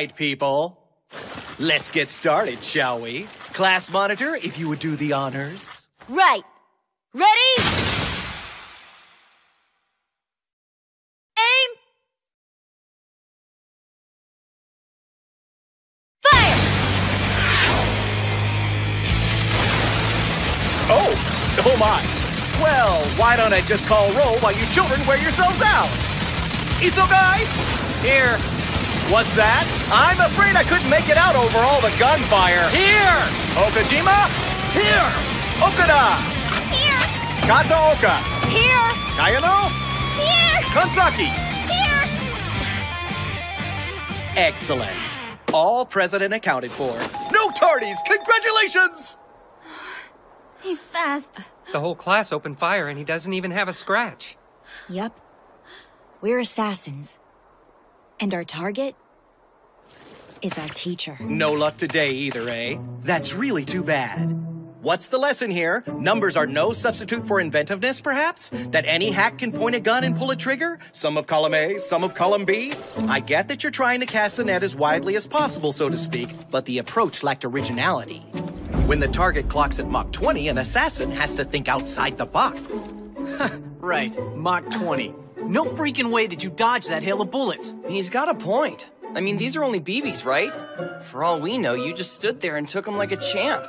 Right, people. Let's get started, shall we? Class monitor, if you would do the honors. Right. Ready? Aim! Fire! Oh, oh my. Well, why don't I just call roll while you children wear yourselves out? Isogai? Here. What's that? I'm afraid I couldn't make it out over all the gunfire. Here! Okajima? Here! Okada! Here! Kataoka! Here! Kayano? Here! Kanzaki! Here! Excellent. All present and accounted for. No tardies! Congratulations! He's fast. The whole class opened fire and he doesn't even have a scratch. Yep. We're assassins. And our target is our teacher. No luck today either, eh? That's really too bad. What's the lesson here? Numbers are no substitute for inventiveness, perhaps? That any hack can point a gun and pull a trigger? Some of column A, some of column B? I get that you're trying to cast the net as widely as possible, so to speak, but the approach lacked originality. When the target clocks at Mach 20, an assassin has to think outside the box. Right, Mach 20. No freaking way did you dodge that hail of bullets. He's got a point. I mean, these are only BBs, right? For all we know, you just stood there and took them like a champ.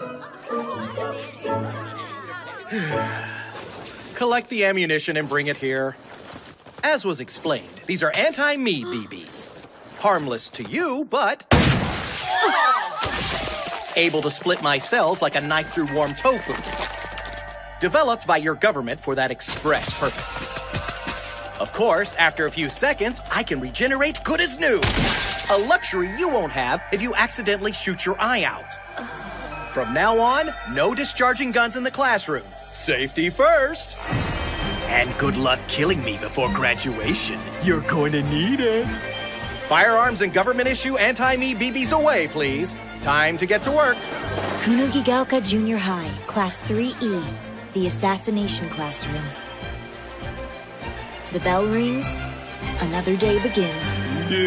Collect the ammunition and bring it here. As was explained, these are anti-me BBs. Harmless to you, but... Able to split my cells like a knife through warm tofu. Developed by your government for that express purpose. Of course, after a few seconds, I can regenerate good as new. A luxury you won't have if you accidentally shoot your eye out. From now on, no discharging guns in the classroom. Safety first. And good luck killing me before graduation. You're going to need it. Firearms and government issue anti-me BBs away, please. Time to get to work. Kunugigaoka Junior High, Class 3E, the assassination classroom. The bell rings, another day begins. Did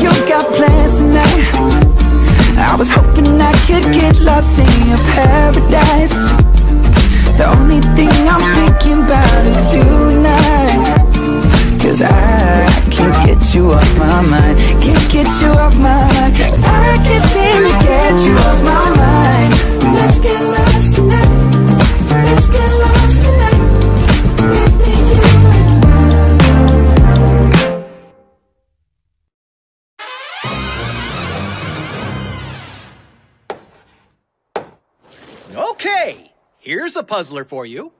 you got plans tonight? Puzzler for you.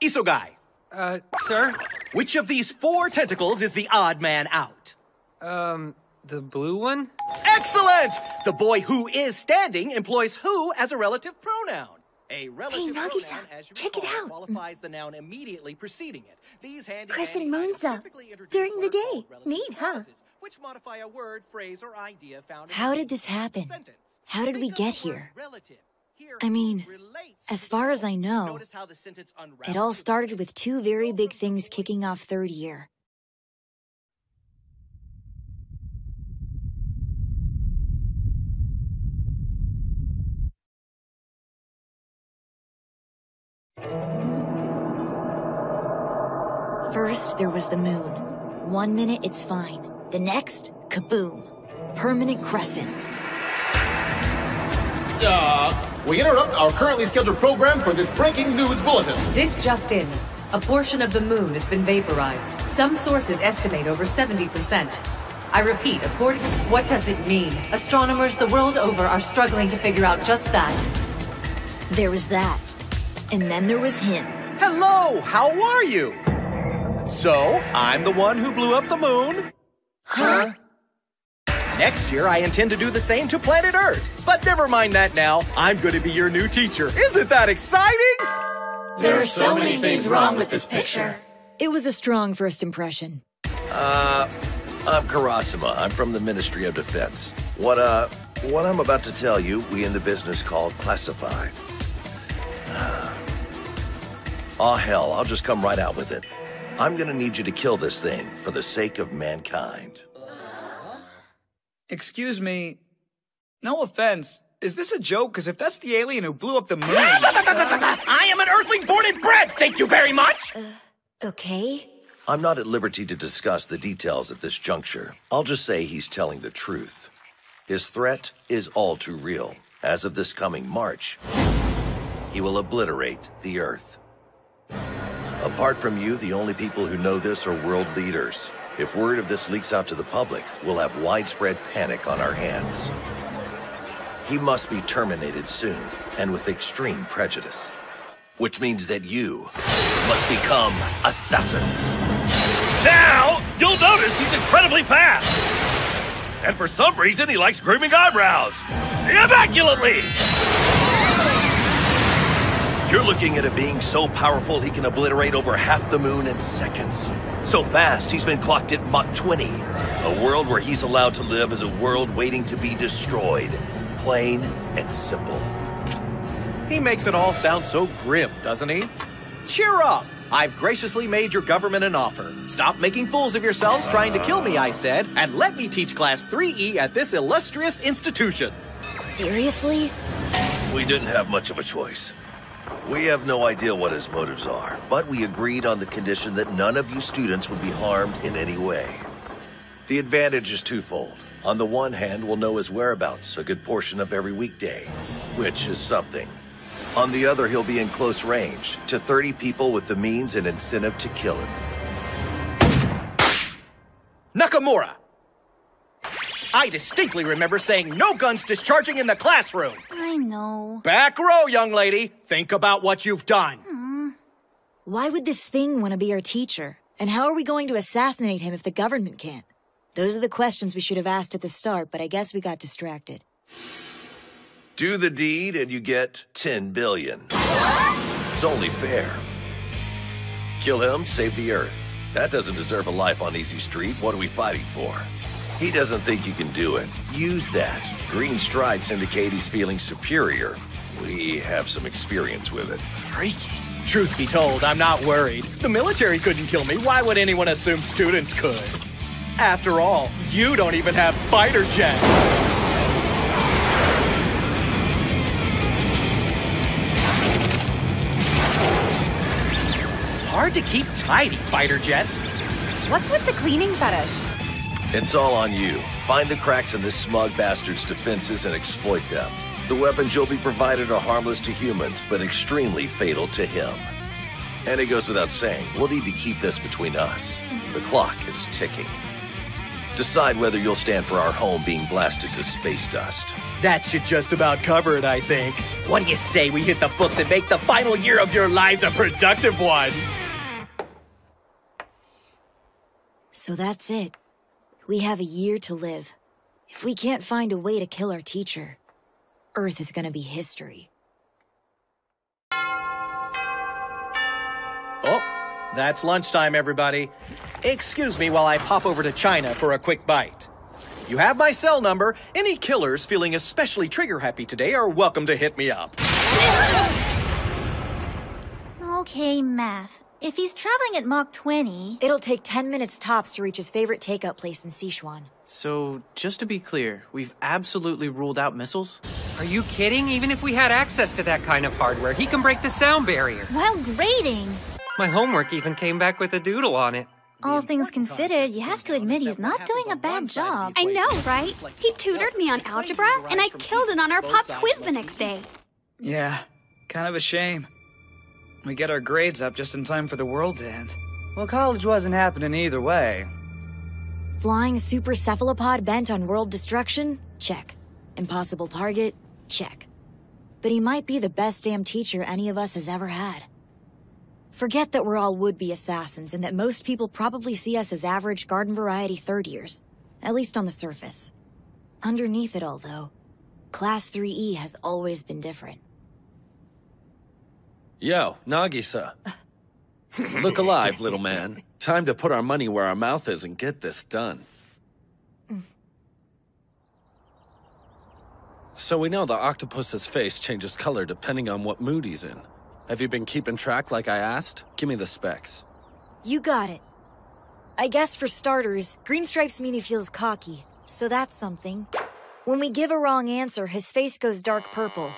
Isogai, Uh, sir? which of these four tentacles is the odd man out? Um, the blue one? Excellent! The boy who is standing employs who as a relative pronoun. A relative Nagi-san, pronoun, as you check it out. qualifies the noun immediately preceding it. These handy Crescent dandy moons up typically introduce during the day. called Neat, huh? Which modify a word, phrase, or idea found How the did this happen? sentence. How did we Think of get here? relative. Here, I mean, as far as I know, Notice how the sentence It all started with two very big things kicking off third year. First, there was the moon. One minute, it's fine. The next, kaboom. Permanent crescent. We interrupt our currently scheduled program for this breaking news bulletin. This just in. A portion of the moon has been vaporized. Some sources estimate over 70%. I repeat, according... What does it mean? Astronomers the world over are struggling to figure out just that. There was that. And then there was him. Hello, how are you? So, I'm the one who blew up the moon. Huh? Next year, I intend to do the same to planet Earth. But never mind that now. I'm going to be your new teacher. Isn't that exciting? There are so many things wrong with this picture. It was a strong first impression. Uh, I'm Karasuma. I'm from the Ministry of Defense. What, uh, what I'm about to tell you, we in the business call classified. Ah, oh, hell, I'll just come right out with it. I'm gonna need you to kill this thing for the sake of mankind. Excuse me. No offense. Is this a joke? Because if that's the alien who blew up the moon. I am an Earthling born and bred, thank you very much! Uh, okay. I'm not at liberty to discuss the details at this juncture. I'll just say he's telling the truth. His threat is all too real. As of this coming March, he will obliterate the Earth. Apart from you, the only people who know this are world leaders. If word of this leaks out to the public, we'll have widespread panic on our hands. He must be terminated soon, and with extreme prejudice. Which means that you must become assassins. Now, you'll notice he's incredibly fast. And for some reason, he likes grooming eyebrows. Immaculately! You're looking at a being so powerful he can obliterate over half the moon in seconds. So fast, he's been clocked at Mach 20. A world where he's allowed to live is a world waiting to be destroyed. Plain and simple. He makes it all sound so grim, doesn't he? Cheer up! I've graciously made your government an offer. Stop making fools of yourselves trying to kill me, I said, and let me teach Class 3E at this illustrious institution. Seriously? We didn't have much of a choice. We have no idea what his motives are, but we agreed on the condition that none of you students would be harmed in any way. The advantage is twofold. On the one hand, we'll know his whereabouts a good portion of every weekday, which is something. On the other, he'll be in close range to 30 people with the means and incentive to kill him. Nakamura! I distinctly remember saying no guns discharging in the classroom. I know. Back row, young lady. Think about what you've done. Hmm. Why would this thing want to be our teacher? And how are we going to assassinate him if the government can't? Those are the questions we should have asked at the start, but I guess we got distracted. Do the deed and you get 10 billion. It's only fair. Kill him, save the Earth. That doesn't deserve a life on Easy Street. What are we fighting for? He doesn't think you can do it. Use that. Green stripes indicate he's feeling superior. We have some experience with it. Freaky. Truth be told, I'm not worried. The military couldn't kill me. Why would anyone assume students could? After all, you don't even have fighter jets. Hard to keep tidy, fighter jets. What's with the cleaning fetish? It's all on you. Find the cracks in this smug bastard's defenses and exploit them. The weapons you'll be provided are harmless to humans, but extremely fatal to him. And it goes without saying, we'll need to keep this between us. The clock is ticking. Decide whether you'll stand for our home being blasted to space dust. That should just about cover it, I think. What do you say we hit the books and make the final year of your lives a productive one? So that's it. We have a year to live. If we can't find a way to kill our teacher, Earth is gonna be history. Oh, that's lunchtime, everybody. Excuse me while I pop over to China for a quick bite. You have my cell number. Any killers feeling especially trigger happy today are welcome to hit me up. Okay, math. If he's traveling at Mach 20... It'll take 10 minutes tops to reach his favorite takeout place in Sichuan. So, just to be clear, we've absolutely ruled out missiles? Are you kidding? Even if we had access to that kind of hardware, he can break the sound barrier. While grading! My homework even came back with a doodle on it. All things considered, you have to admit he's not doing a bad job. I know, right? He tutored me on algebra, and I killed it on our pop quiz the next day. Yeah, kind of a shame. We get our grades up just in time for the world to end. Well, college wasn't happening either way. Flying super cephalopod bent on world destruction? Check. Impossible target? Check. But he might be the best damn teacher any of us has ever had. Forget that we're all would-be assassins and that most people probably see us as average garden variety third years. At least on the surface. Underneath it all, though, Class 3E has always been different. Yo, Nagisa. Look alive, little man. Time to put our money where our mouth is and get this done. So we know the octopus's face changes color depending on what mood he's in. Have you been keeping track like I asked? Give me the specs. You got it. I guess for starters, green stripes mean he feels cocky, so that's something. When we give a wrong answer, his face goes dark purple.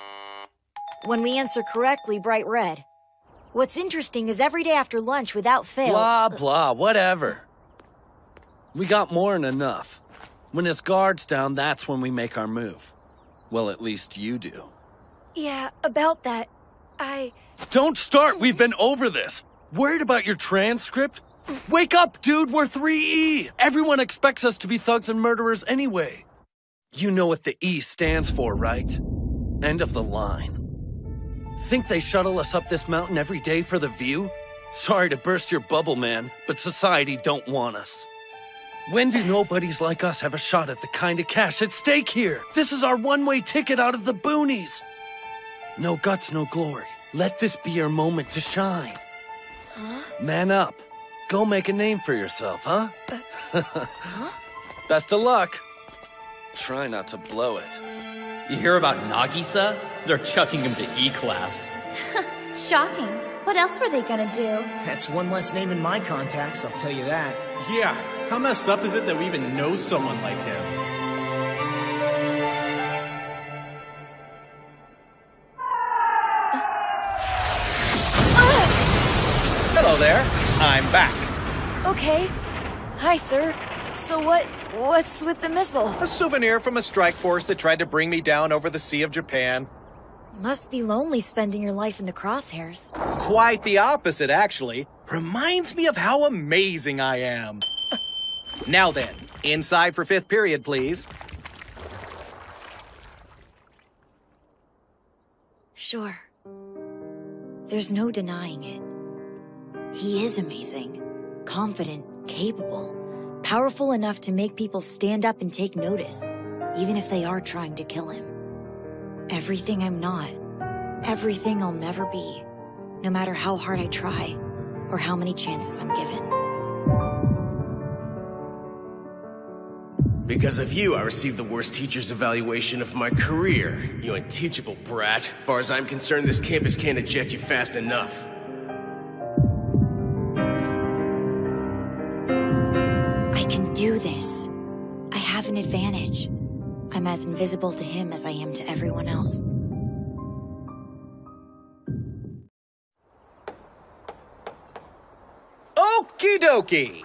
When we answer correctly, bright red. What's interesting is every day after lunch, without fail. Blah, blah, whatever. We got more than enough. When his guard's down, that's when we make our move. Well, at least you do. Yeah, about that. I. Don't start! We've been over this! Worried about your transcript? Wake up, dude! We're 3E! Everyone expects us to be thugs and murderers anyway. You know what the E stands for, right? End of the line. Think they shuttle us up this mountain every day for the view? Sorry to burst your bubble, man, but society don't want us. When do nobodies like us have a shot at the kind of cash at stake here? This is our one-way ticket out of the boonies. No guts, no glory. Let this be your moment to shine. Huh? Man up. Go make a name for yourself, huh? Best of luck. Try not to blow it. You hear about Nagisa? They're chucking him to E-class. Shocking. What else were they gonna do? That's one less name in my contacts, I'll tell you that. Yeah, how messed up is it that we even know someone like him? Hello there. I'm back. Okay. Hi, sir. So what. What's with the missile? A souvenir from a strike force that tried to bring me down over the Sea of Japan. Must be lonely spending your life in the crosshairs. Quite the opposite, actually. Reminds me of how amazing I am. now then, inside for fifth period, please. Sure. There's no denying it. He is amazing, confident, capable, powerful enough to make people stand up and take notice, even if they are trying to kill him. Everything I'm not, everything I'll never be, no matter how hard I try or how many chances I'm given. Because of you, I received the worst teacher's evaluation of my career. You unteachable brat. Far as I'm concerned, this campus can't eject you fast enough. Do this. I have an advantage. I'm as invisible to him as I am to everyone else. Okie dokie!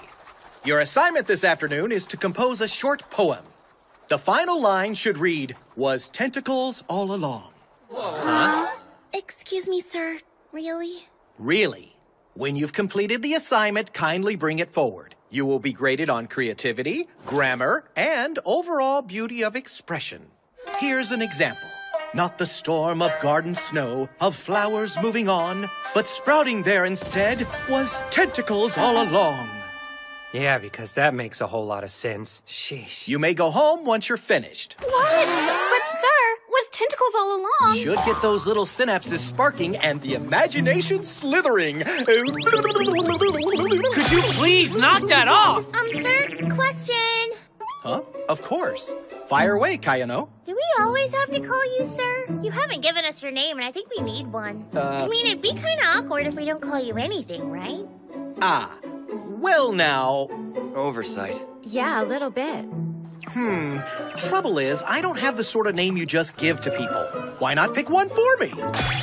Your assignment this afternoon is to compose a short poem. The final line should read, Was tentacles all along? Huh? Excuse me, sir. Really? Really? When you've completed the assignment, kindly bring it forward. You will be graded on creativity, grammar, and overall beauty of expression. Here's an example. Not the storm of garden snow, of flowers moving on, but sprouting there instead was tentacles all along. Yeah, because that makes a whole lot of sense. Sheesh. You may go home once you're finished. What? but sir, was tentacles all along? Should get those little synapses sparking and the imagination slithering. Could you please knock that off? Um, sir, question. Huh? Of course. Fire away, Kayano. Do we always have to call you sir? You haven't given us your name, and I think we need one. Uh, I mean, it'd be kind of awkward if we don't call you anything, right? Ah. Well, now. Oversight. Yeah, a little bit. Hmm. Trouble is, I don't have the sort of name you just give to people. Why not pick one for me?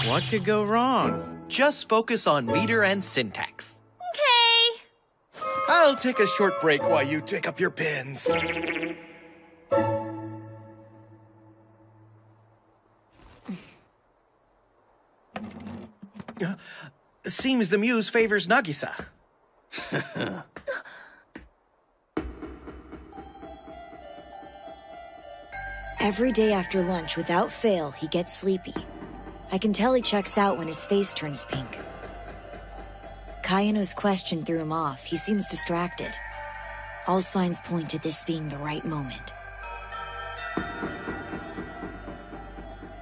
What could go wrong? Just focus on meter and syntax. Okay. I'll take a short break while you take up your pens. Seems the muse favors Nagisa. Every day after lunch, without fail, he gets sleepy. I can tell he checks out when his face turns pink. Kayano's question threw him off. He seems distracted. All signs point to this being the right moment.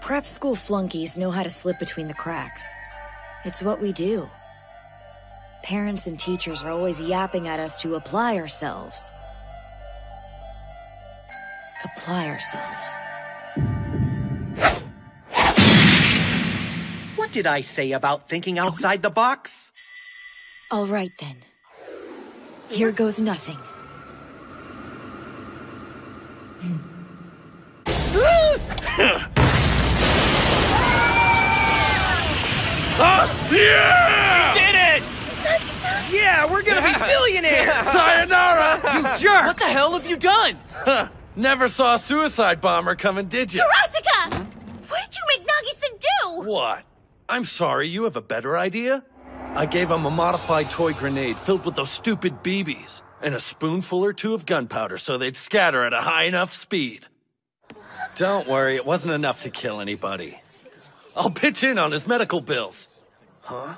Prep school flunkies know how to slip between the cracks. It's what we do. Parents and teachers are always yapping at us to apply ourselves. Apply ourselves. What did I say about thinking outside the box? All right then. Here goes nothing. Ah, yeah! We Did it! Yeah, we're gonna be billionaires! Sayonara! You jerk! What the hell have you done? Never saw a suicide bomber coming, did you? Terasaka! What did you make Nagisa do? What? I'm sorry, you have a better idea? I gave him a modified toy grenade filled with those stupid BBs and a spoonful or two of gunpowder so they'd scatter at a high enough speed. Don't worry, it wasn't enough to kill anybody. I'll pitch in on his medical bills. Huh?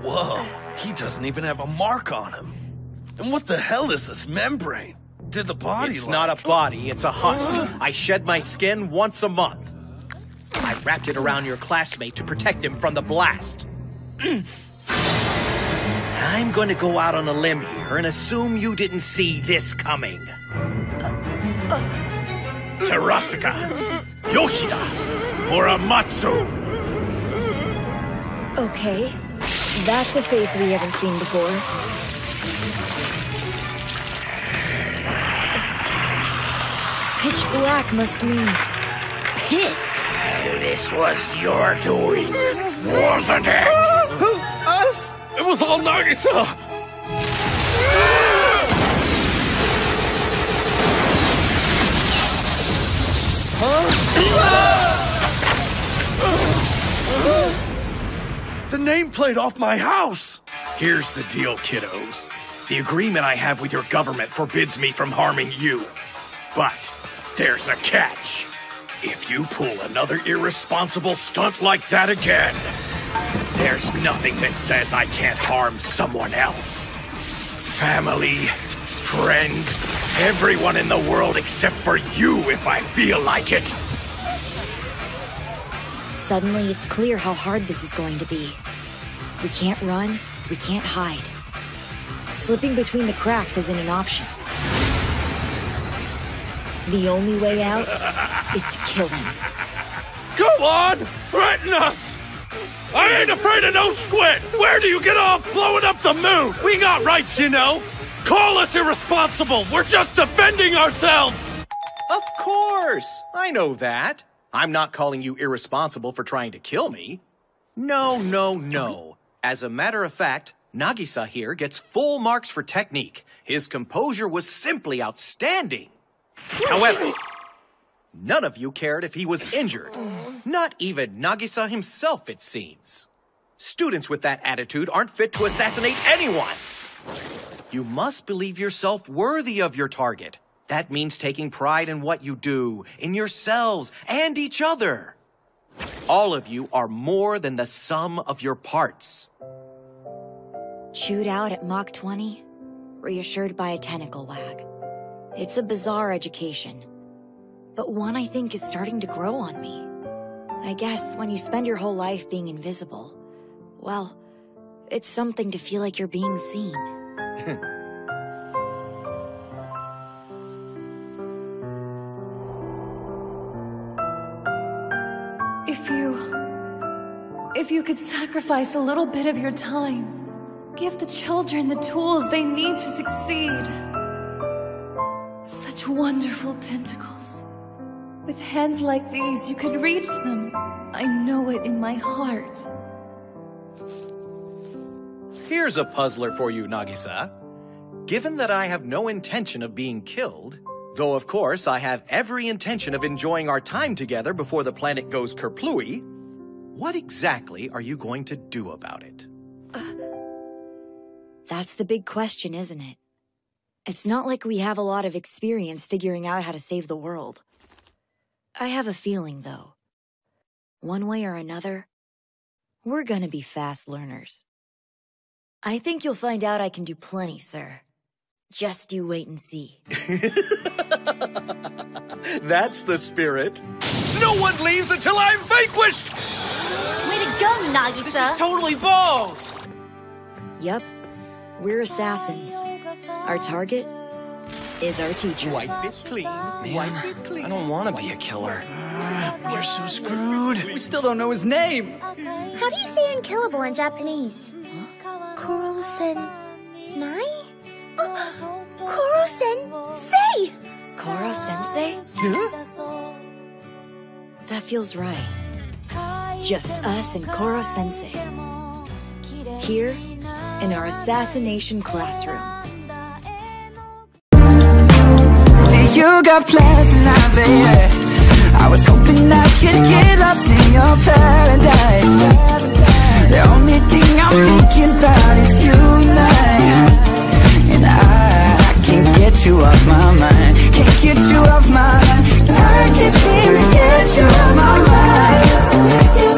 Whoa, he doesn't even have a mark on him. And what the hell is this membrane? Did the body It's like- not a body, it's a husk. I shed my skin once a month. I wrapped it around your classmate to protect him from the blast. I'm going to go out on a limb here and assume you didn't see this coming. Terasaka, Yoshida, Muramatsu. Okay. That's a face we haven't seen before. Pitch black must mean pissed. This was your doing, wasn't it? Who? Us? It was all Nagisa! Huh? the nameplate off my house! Here's the deal, kiddos. The agreement I have with your government forbids me from harming you. But there's a catch. If you pull another irresponsible stunt like that again, there's nothing that says I can't harm someone else. Family, friends, everyone in the world except for you if I feel like it. Suddenly, it's clear how hard this is going to be. We can't run, we can't hide. Slipping between the cracks isn't an option. The only way out is to kill him. Go on! Threaten us! I ain't afraid of no squid! Where do you get off blowing up the moon? We got rights, you know! Call us irresponsible! We're just defending ourselves! Of course! I know that. I'm not calling you irresponsible for trying to kill me. No, no, no. As a matter of fact, Nagisa here gets full marks for technique. His composure was simply outstanding. However, none of you cared if he was injured. Not even Nagisa himself, it seems. Students with that attitude aren't fit to assassinate anyone. You must believe yourself worthy of your target. That means taking pride in what you do, in yourselves, and each other. All of you are more than the sum of your parts. Chewed out at Mach 20, reassured by a tentacle wag. It's a bizarre education, but one I think is starting to grow on me. I guess when you spend your whole life being invisible, well, it's something to feel like you're being seen. If you... If you could sacrifice a little bit of your time, give the children the tools they need to succeed. Such wonderful tentacles. With hands like these, you could reach them. I know it in my heart. Here's a puzzler for you, Nagisa. Given that I have no intention of being killed, though of course I have every intention of enjoying our time together before the planet goes kerplooey, what exactly are you going to do about it? That's the big question, isn't it? It's not like we have a lot of experience figuring out how to save the world. I have a feeling, though. One way or another, we're gonna be fast learners. I think you'll find out I can do plenty, sir. Just you wait and see. That's the spirit. No one leaves until I'm vanquished! Way to go, Nagisa! This is totally balls! Yep. we're assassins. Our target is our teacher. Wipe it clean. Man, Wipe it clean. I don't want to be a killer. Ah, you're so screwed. We still don't know his name. How do you say unkillable in Japanese? Huh? ni? Nai? Oh, Koro-sensei! Koro-sensei? Huh? That feels right. Just us and Koro-sensei. Here, in our assassination classroom. you got plans tonight, baby. I was hoping I could get lost in your paradise. The only thing I'm thinking about is you and I. And I, I can't get you off my mind. Can't get you off my mind. I can't seem to get you off my mind.